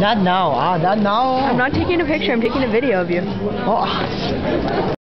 Not now. Ah, not now. I'm not taking a picture, I'm taking a video of you. Oh. Ah,